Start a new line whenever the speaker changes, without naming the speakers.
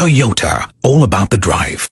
Toyota, all about the drive.